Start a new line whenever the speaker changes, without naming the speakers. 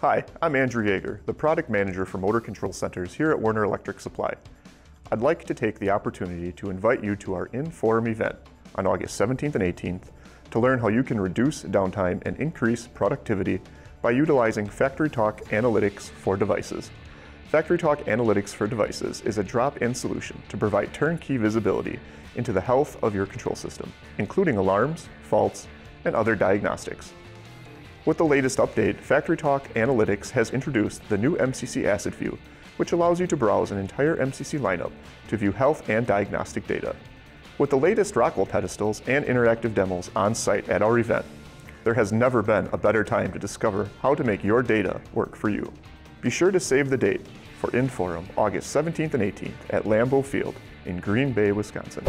Hi, I'm Andrew Yeager, the product manager for motor control centers here at Werner Electric Supply. I'd like to take the opportunity to invite you to our IN4M event on August 17th and 18th to learn how you can reduce downtime and increase productivity by utilizing FactoryTalk Analytics for devices. FactoryTalk Analytics for devices is a drop-in solution to provide turnkey visibility into the health of your control system, including alarms, faults, and other diagnostics. With the latest update, FactoryTalk Analytics has introduced the new MCC Asset View, which allows you to browse an entire MCC lineup to view health and diagnostic data. With the latest Rockwell pedestals and interactive demos on site at our event, there has never been a better time to discover how to make your data work for you. Be sure to save the date for IN4M August 17th and 18th at Lambeau Field in Green Bay, Wisconsin.